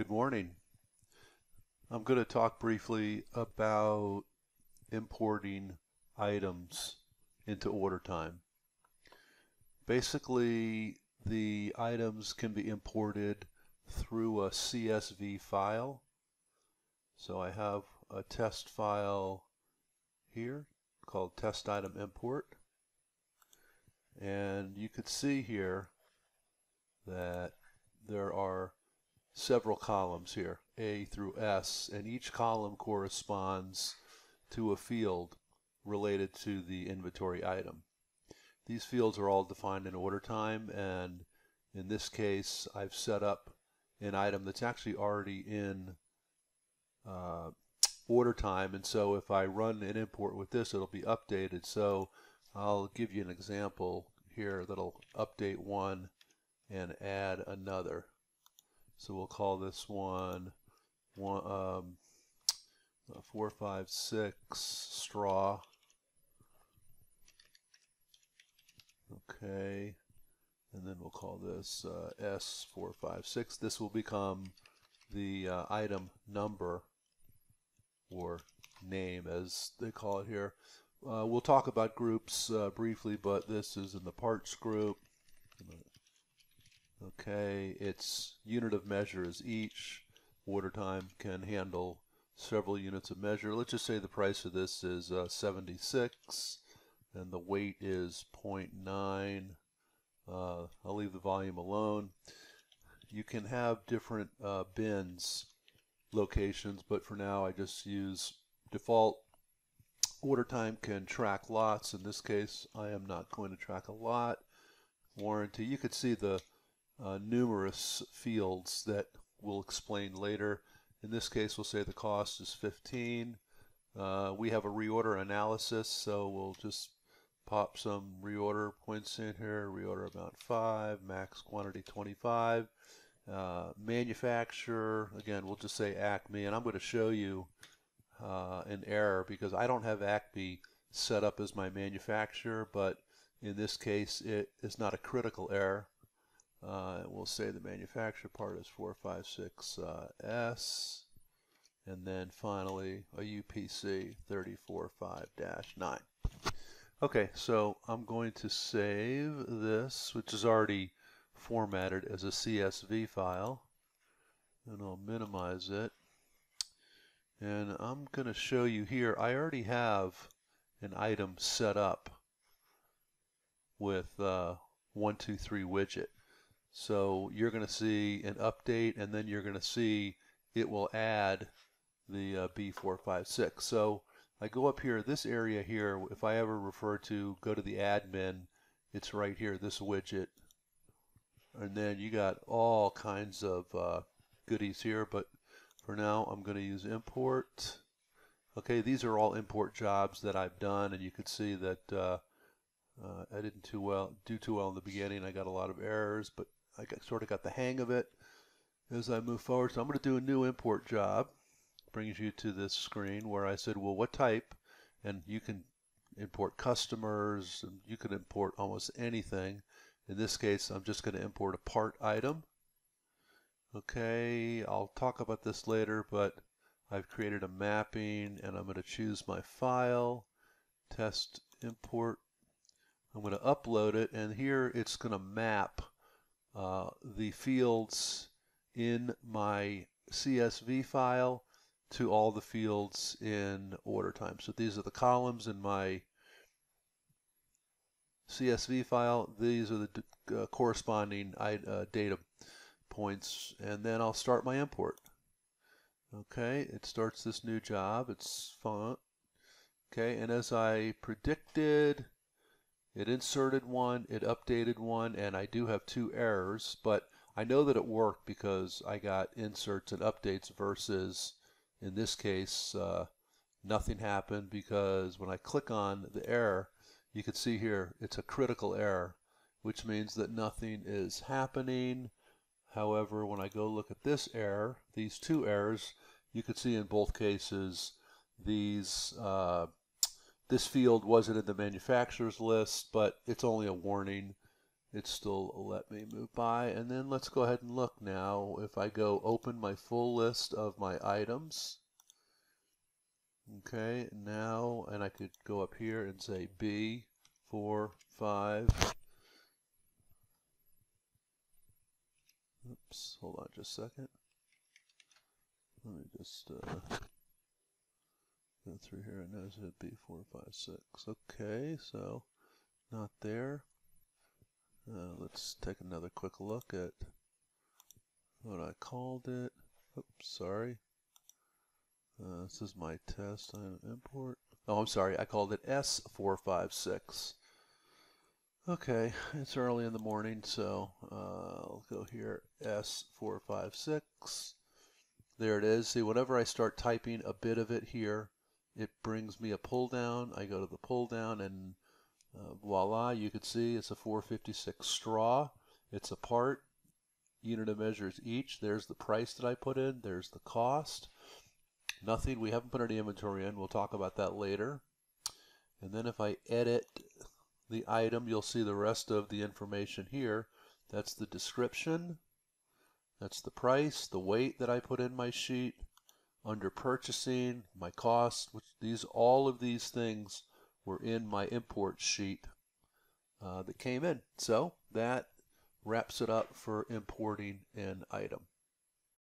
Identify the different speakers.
Speaker 1: Good morning. I'm going to talk briefly about importing items into order time. Basically, the items can be imported through a CSV file. So I have a test file here called test item import. And you could see here that there are several columns here, A through S, and each column corresponds to a field related to the inventory item. These fields are all defined in order time, and in this case, I've set up an item that's actually already in uh, order time, and so if I run an import with this, it'll be updated. So I'll give you an example here that'll update one and add another. So we'll call this one, one um, four, five, six straw. Okay, and then we'll call this uh, S456. This will become the uh, item number or name as they call it here. Uh, we'll talk about groups uh, briefly, but this is in the parts group. Okay, its unit of measure is each. Order time can handle several units of measure. Let's just say the price of this is uh, 76 and the weight is 0.9. Uh, I'll leave the volume alone. You can have different uh, bins locations, but for now I just use default. Order time can track lots. In this case, I am not going to track a lot. Warranty, you could see the uh, numerous fields that we'll explain later. In this case, we'll say the cost is 15. Uh, we have a reorder analysis, so we'll just pop some reorder points in here. Reorder amount 5, max quantity 25. Uh, manufacturer, again, we'll just say Acme, and I'm going to show you uh, an error because I don't have Acme set up as my manufacturer, but in this case, it is not a critical error. Uh, we'll say the manufacturer part is 456S. and then finally a UPC 345-9. Okay, so I'm going to save this, which is already formatted as a CSV file. And I'll minimize it. And I'm going to show you here, I already have an item set up with uh, 123 widget. So you're going to see an update and then you're going to see it will add the uh, B456. So I go up here, this area here, if I ever refer to go to the admin, it's right here, this widget. And then you got all kinds of uh, goodies here, but for now I'm going to use import. Okay, these are all import jobs that I've done, and you can see that uh, uh, I didn't too well do too well in the beginning. I got a lot of errors, but I got, sort of got the hang of it as I move forward. So I'm going to do a new import job. Brings you to this screen where I said, well, what type? And you can import customers, and you can import almost anything. In this case, I'm just going to import a part item. Okay, I'll talk about this later, but I've created a mapping and I'm going to choose my file, test import. I'm going to upload it and here it's going to map uh, the fields in my CSV file to all the fields in order time. So these are the columns in my CSV file. These are the uh, corresponding uh, data points and then I'll start my import. Okay, it starts this new job. It's font. Okay, and as I predicted, it inserted one, it updated one, and I do have two errors, but I know that it worked because I got inserts and updates versus, in this case, uh, nothing happened because when I click on the error, you can see here it's a critical error, which means that nothing is happening. However, when I go look at this error, these two errors, you can see in both cases these uh, this field wasn't in the manufacturer's list, but it's only a warning. it still let me move by. And then let's go ahead and look now. If I go open my full list of my items, okay, now, and I could go up here and say B, 4, 5, oops, hold on just a second. Let me just uh, go through here and notice it B456. Okay, so not there. Uh, let's take another quick look at what I called it. Oops, sorry. Uh, this is my test on import. Oh, I'm sorry. I called it S456. Okay, it's early in the morning, so uh, I'll go here S456. There it is. See, whenever I start typing a bit of it here, it brings me a pull down. I go to the pull down and uh, voila, you can see it's a 456 straw. It's a part. Unit of measures each. There's the price that I put in. There's the cost. Nothing, we haven't put any inventory in. We'll talk about that later. And then if I edit the item, you'll see the rest of the information here. That's the description. That's the price, the weight that I put in my sheet. Under purchasing, my cost, which these all of these things were in my import sheet uh, that came in. So that wraps it up for importing an item.